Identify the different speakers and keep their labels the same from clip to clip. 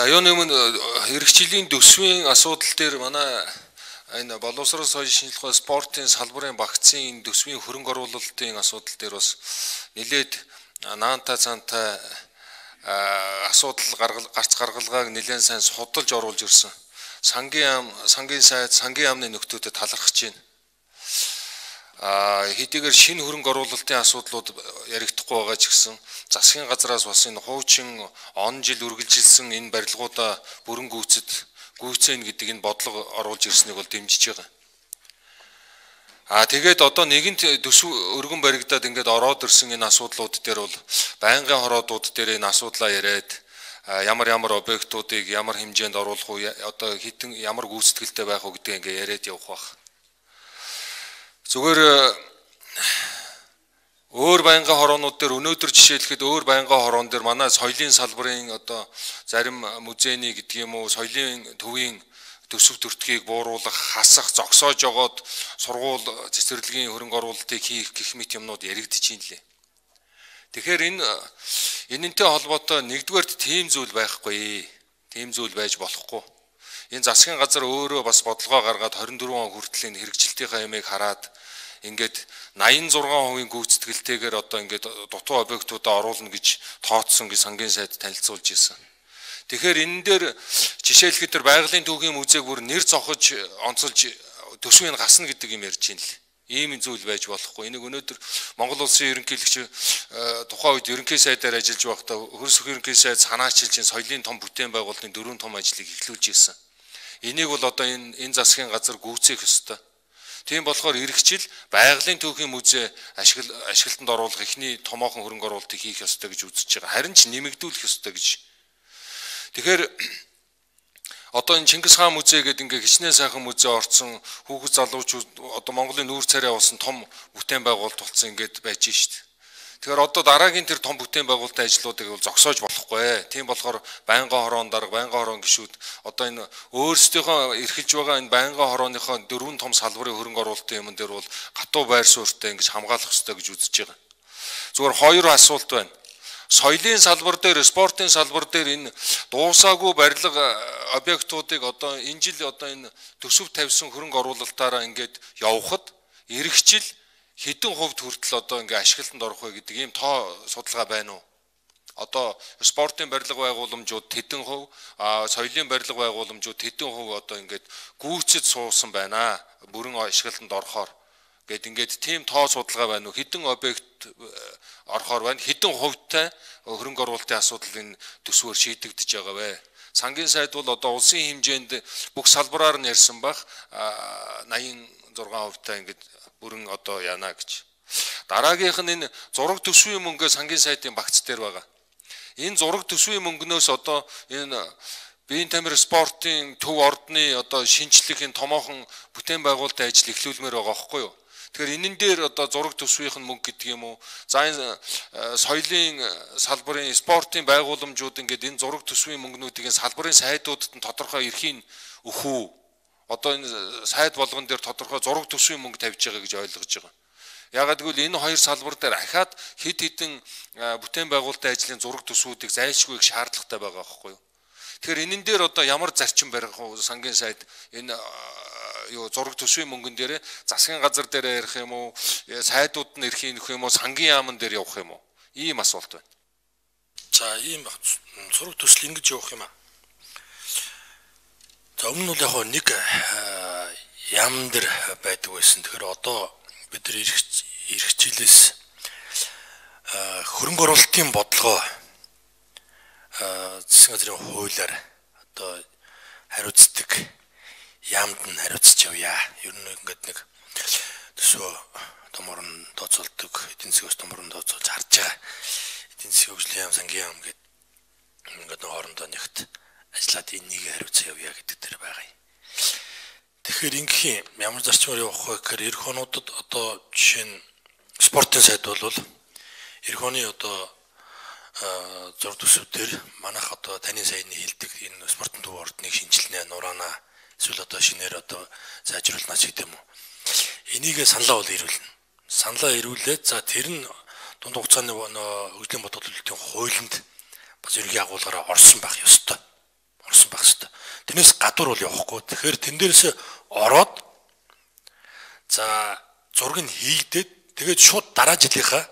Speaker 1: За юуны өмнө хэрэгжлийн төсвийн асуудал дээр манай энэ боловсрол соёлын шинжилгээ спортын салбарын багцын төсвийн хөрөнгө оруулалтын асуудал дээр бас нэлээд наанта цаантай асуудал гарц гаргалгааг нэлээд сайн судалж оруулж ирсэн. Сангийн яам, сангийн сайд, сангийн яамны нөхдүүдэд талархаж байна. Хэдийгээр шинэ хөрөнгө оруулалтын асуудлууд яригдахгүй байгаа ч гэсэн засгийн газраас бас энэ хуучин он жил үргэлжилсэн энэ барилгуудаа бүрэн гүйцэд гүйцэн гэдэг энэ бодлого оруулж ирснийг бол дэмжиж байгаа. А тэгээд одоо нэгэнт төсөв өргөн баригдаад ингээд ороод ирсэн энэ асуудлууд дээр бол байнгын хороодууд дээр энэ асуудлаа яриад ямар ямар объектуудыг ямар хэмжээнд оруулах уу одоо хитэн ямар гүйцэтгэлтэй байх уу гэдэг ингээд яриад явах бах. Зүгээр өөр байнгын хороонууд дээр өнөөдөр жишээлхэд өөр байнгын хороон дээр манай соёлын салбарын одоо зарим музейний гэдэг юм уу соёлын төвийн төсөв төртгийг бууруулах, хасах, зогсоож жогоод сургууль цэцэрлэгийн хөрөнгө оруулалтыг хийх гэх мэт юмнууд яригдчих юм лээ. Тэгэхээр энэ энэнтэй холбоотой нэгдүгээрт тийм зүйл байхгүй. Тийм зүйл байж болохгүй. Энэ засгийн газар өөрөө бас бодлогоо гаргаад 24 он хүртэл энэ хэрэгжилтийнхаа ямыг хараад ингээд 86% гүйцэтгэлтэйгээр одоо ингээд дутуу объектуудаа оруулна гэж тооцсон гэж сангийн сайд танилцуулж ирсэн. Тэгэхээр энэ дээр жишээлхэд тэр байгалийн түүхийн музейг бүр нэр зохиж онцолж төсвийг гасна гэдэг юм ярьж байна л. Ийм зүйл байж болохгүй. Энийг өнөөдөр Монгол улсын ерөнхийлөгч тухайн үед ерөнхий сайдаар ажиллаж байхдаа хөрс ерөнхий сайд санаачилж соёлын том бүтээн байгуулалтын дөрвөн том ажлыг эхлүүлж ирсэн. Энийг бол одоо энэ энэ засгийн газар гүйцээх ёстой. Тийм болохоор эргэжил байгалийн түүхийн музей ашигла ашиглалтанд оруулах эхний томоохон хөрөнгө оруулалтыг хийх ёстой гэж үзэж байгаа. Харин ч нэмэгдүүлэх ёстой гэж. Тэгэхээр одоо энэ Чингис хаан музей гэдэг ингээ хичнээн сайхан музей орцсон хүүхэд залуучууд одоо Монголын нүүр царай болсон том бүтээн байгуулалт болсон ингээд байж шít. Тэгэхээр одоо дараагийн тэр том бүтээн байгуулалтын ажлуудыг бол зогсоож болохгүй. Тийм болохоор байнгын хороон дарга, байнгын хороон гişүүд одоо энэ өөрсдийнхөө эрхэлж байгаа энэ байнгын хорооныхоо дөрвөн том салбарын хөрөнгө оруулалтын юм дээр бол гатуу байр суурьтай ингэж хамгаалах ёстой гэж үзэж байгаа. Зүгээр хоёр асуулт байна. Соёлын салбар дээр, спортын салбар дээр энэ дуусаагүй барилга объектуудыг одоо энэ жил одоо энэ төсөв тавьсан хөрөнгө оруулалтаараа ингээд явхад эргэжил хэдэн хувьд хүртэл одоо ингээ ашиглалтанд орох вэ гэдэг ийм тоо судалгаа байна уу? Одоо спортын барилга байгууламжууд хэдэн хувь, соёлын барилга байгууламжууд хэдэн хувь одоо ингээд гүйцэд суусан байна. Бүрэн ашиглалтанд орохоор гэд ингээд тийм тоо судалгаа байна уу? Хэдэн объект э, орохоор байна? Хэдэн хувьтай хөрөнгө оруулалтын асуудал энэ төсвөөр шийдэгдэж байгаа вэ? Сангийн сайд бол одоо улсын хэмжээнд бүх салбараар нь ярьсан бах 86 хувьтай ингээд бүрэн одоо яана гэж. Дараагийнх нь энэ зураг төсвийн мөнгө сангийн сайтын багц дээр байгаа. Энэ зураг төсвийн мөнгнөөс одоо энэ биеийн тамир спортын төв ордны одоо шинжлэх энэ томоохон бүтээн байгуулалтын ажил эхлүүлмээр байгаа байхгүй юу? Тэгэхээр энэн дээр одоо зураг төсвийнх нь мөнгө гэдэг юм уу? За энэ э, соёлын э, салбарын спортын байгууламжууд ингээд энэ зураг төсвийн мөнгнүүдийг салбарын сайдуудад нь тодорхой эрхийн өхөө одоо энэ сайд болгон дээр тодорхой зураг төсвийн мөнгө тавьж байгаа гэж ойлгож байгаа. Ягаад гэвэл энэ хоёр салбар дээр ахаад хид хідэн бүтээн байгуулалтын ажлын зураг төсвүүдийг зайлшгүй их шаардлагатай байгаа байхгүй юу? Тэгэхээр энэн дээр одоо ямар зарчим барих вэ? Сангийн сайд энэ юу зураг төсвийн мөнгөн дээр засгийн газар дээр ярих юм уу? Сайдууд нь ирэх юм уу? Сангийн яамн дээр явах юм уу? Ийм асуулт байна.
Speaker 2: За ийм зураг төсөл ингэж явах юм аа. За өмнө нь яг нэг ям дээр байдаг байсан. Тэгэхээр одоо бид нар ирэх ирэх жилээс хөрөнгө оруулалтын бодлогоо засгийн газрын хуулиар одоо хариуцдаг ямд нь хариуцж явъя. Ер нь ингээд нэг төсөө томор нь тооцоолдог, эдийн засгоос томор нь тооцоолж харж байгаа. Эдийн засгийн хөгжлийн яам, сангийн яам гэдэг ингээд хоорондоо нэгт ажиллаад энийг хариуцсан явъя гэдэг дээр байгаа юм. Тэгэхээр ингэхийн ямар зарчмаар явах вэ гэхээр эх хонуудад одоо жишээ нь спортын сайд бол эх оны одоо зур төсөв дээр манайх одоо таны саяны хилдэг энэ спортын төв ордныг шинжилнэ нураана эсвэл одоо шинээр одоо сайжруулна ч гэдэм үү. Энийг саналаа бол ирүүлнэ. Саналаа ирүүлээд за тэр нь дунд хугацааны хөгжлийн бодлогын хуулинд бас ерөнхий агуулгаараа орсон байх ёстой Тэрнээс гадуур бол явахгүй. Тэгэхээр тэн дээрээс ороод за зураг нь хийгдээд тэгээд шууд дараа жилийнхаа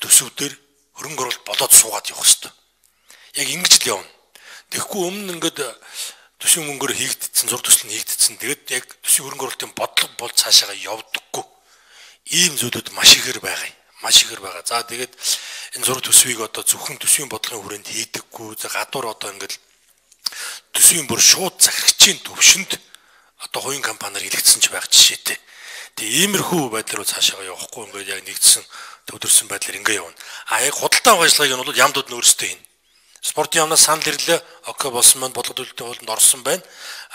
Speaker 2: төсөвдөр хөрөнгө оруулалт болоод суугаад явах хэрэгтэй. Яг ингэж л явна. Тэгэхгүй өмнө ингээд төсвийн мөнгөөр хийгдсэн зур төсөл нь хийгдсэн. Тэгээд яг төсвийн хөрөнгө оруулалтын бодлого бол цаашаага явдаггүй. Ийм зүйлүүд маш ихээр байгаа юм. Маш ихээр байгаа. За тэгээд энэ зур төсвийг одоо зөвхөн төсвийн бодлогын хүрээнд хийдэггүй. За гадуур одоо ингээд төсвийн бүр шууд захирагчийн төвшөнд одоо хувийн компаниар илгэсэн ч байх жишээтэй. Тэгээ иймэрхүү байдлаар цаашаа явахгүй ингээд яг нэгдсэн төвдөрсөн байдлаар ингээ явна. А яг худалдаа ажиллагааг нь бол ямдууд нь өөрсдөө хийнэ. Спортын яамнаас санал ирлээ. Окей болсон маань бодлого төлөлтийн хуулинд орсон байна.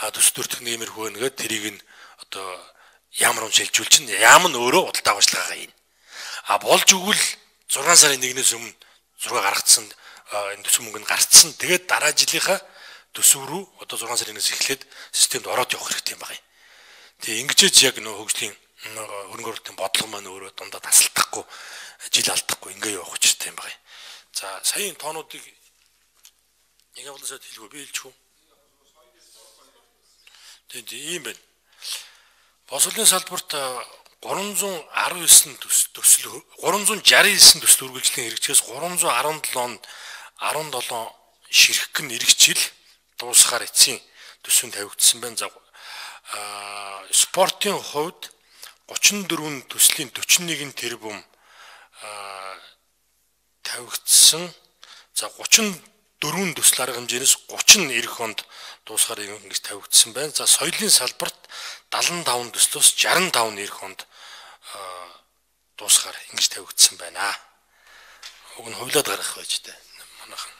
Speaker 2: А төсвөр техник иймэрхүү нэгээд тэрийг нь одоо ямар юм шилжүүлж чинь яам нь өөрөө худалдаа ажиллагаагаа хийнэ. А болж өгвөл 6 сарын 1-ээс өмнө зураг гаргацсан энэ төсөв мөнгө нь гарцсан. Тэгээд дараа жилийнхаа төсөв рүү одоо 6 сараас эхлээд системд ороод явах хэрэгтэй юм байна. Тэгээ ингэжээч яг нөө хөгжлийн хөрөнгө оруулалтын бодлого маань өөрөө дундаа тасалдахгүй жил алдахгүй ингээ явах учиртай юм байна. За саяын тоонуудыг яг явуулсаад хэлгүй би хэлчихв. Тэгээд ийм байна. Босолын салбарт 319 төсөл 369 төсөл үргэлжлэн хэрэгжихээс 317 онд 17 ширхэг нь эргэжил дуусахаар эцсийн төсөв тавигдсан байна. За спортын хувьд 34 төслийн 41 тэрбум тавигдсан. За 34 төсөл арга хэмжээс 30 нь эх хонд дуусахаар ингэж тавигдсан байна. За соёлын салбарт 75 төслөөс 65 нь эх хонд дуусахаар ингэж тавигдсан байна. Уг нь хувлаад гарах байж таа. Манайхан.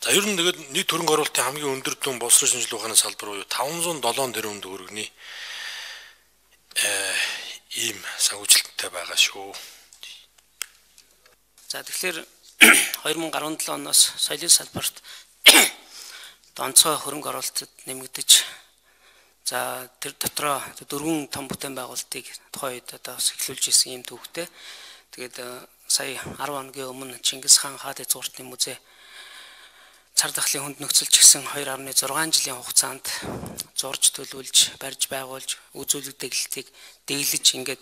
Speaker 2: За ер нь тэгээд нийт хөрөнгө оруулалтын хамгийн өндөр дүн боловсрол шинжилгээ ухааны салбар буюу 507 тэрбум төгрөгийн ийм санхүүжилттэй байгаа шүү.
Speaker 3: За тэгэхээр 2017 оноос соёлын салбарт онцгой хөрөнгө оруулалтад нэмэгдэж за тэр дотроо дөрвөн том бүтээн байгуулалтыг тухайн үед одоо бас эхлүүлж исэн юм төвхтэй. Тэгээд сая 10 хоногийн өмнө Чингис хаан хаад зуртны музей цар тахлын хүнд нөхцөлч гисэн 2.6 жилийн хугацаанд зурж төлөвлөж, барьж байгуулж, үзүүлэг дэглэлтийг дэглэж ингээд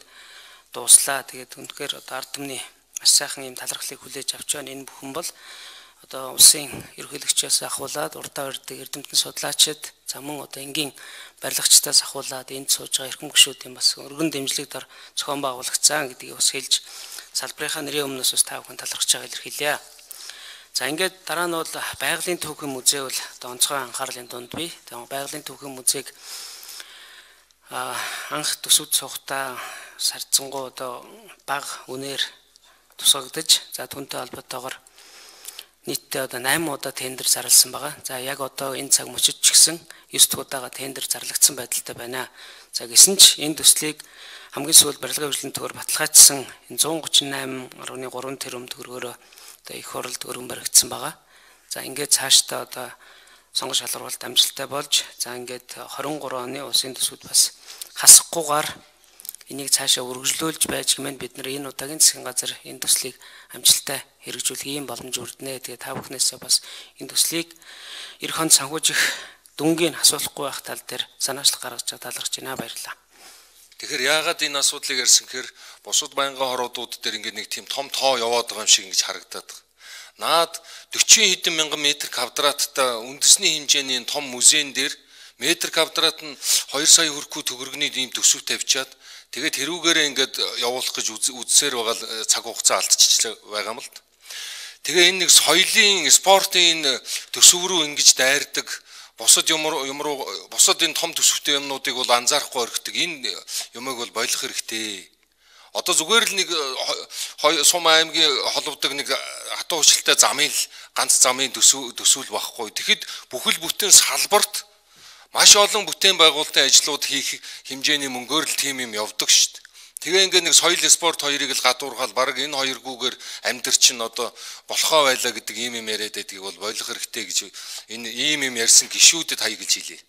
Speaker 3: дууслаа. Тэгээд үнэхээр одоо ард түмний маш сайхан юм талархлыг хүлээж авч байна. Энэ бүхэн бол одоо улсын ерөнхийлөгчөөс ахуулаад урдаа урддаг эрдэмтэн судлаачид за мөн одоо энгийн барилгачдаас ахуулаад энд сууж байгаа эрхэм гүшүүдийн бас өргөн дэмжлэг дор зохион байгуулагцсан гэдгийг бас хэлж салбарынхаа нэрийн өмнөөс бас та бүхэн талархж байгааг илэрхийлье. За ингээд дараа нь бол байгалийн түүхэн музей бол онцгой анхаарлын дунд бий. Тэгээ байгалийн түүхэн музейг анх төсөвд сухтаа сарцсангуу одоо баг үнээр тусгагдаж за түүнтэй холбоотойгоор нийтдээ одоо 8 удаа тендер зарласан байгаа. За яг одоо энэ цаг мөчид ч гэсэн 9 дахь удаага тендер зарлагдсан байдалтай байна. За гисэн ч энэ төслийг хамгийн сүүл барилгын хөгжлийн төгөр баталгаажсан энэ 138.3 тэрбум төгрөгөөр одоо их хуралд өргөн баригдсан байгаа. За ингээд цаашдаа одоо сонгож шалгаруулалт амжилттай болж за ингээд 23 оны улсын төсвүүд бас хасахгүйгээр энийг цаашаа үргэлжлүүлж байж гэмээр бид нар энэ удаагийн засгийн газар энэ төслийг амжилттай хэрэгжүүлэх ийм боломж өрдөнэ. Тэгээ та бүхнээсээ бас энэ төслийг эх хонд санхүүжих дүнгийн асуулахгүй байх тал дээр санаачлах гаргаж талархаж байна баярлалаа.
Speaker 1: Тэгэхээр яагаад энэ асуудлыг ярьсан гэхээр бусад байнгын хоруудууд дээр ингээд нэг тийм том тоо яваад байгаа юм шиг ингэж харагдаад байна. Наад 40 хэдэн мянган метр квадраттай үндэсний хэмжээний том музейн дээр метр квадрат нь 2 сая хүрэхгүй төгрөгний ийм төсөв тавьчаад тэгээд тэрүүгээрээ ингээд явуулах гэж үзсээр байгаа цаг хугацаа алдчихж байгаа юм л. Тэгээ энэ нэг соёлын спортын төсөв рүү ингэж дайрдаг бусад юм юм руу бусад энэ том төсөвтэй юмнуудыг бол анзаарахгүй орхидог энэ юмыг бол болох хэрэгтэй. Одоо зүгээр л нэг сум аймгийн холбодог нэг хатуу хүчтэй замын ганц замын төсөв төсвөл байхгүй. Тэгэхэд бүхэл бүтэн салбарт маш олон бүтээн байгуулалтын ажлууд хийх хэмжээний мөнгөөр л тим юм явдаг шүү дээ. Тэгээ ингээд нэг соёл спорт хоёрыг л гадуурхал баг энэ хоёргүйгээр амьдр чинь одоо болохоо байлаа гэдэг ийм юм яриад байдгийг бол болох хэрэгтэй гэж энэ ийм юм ярьсан гişүүдэд хаяа гэж хэлээ.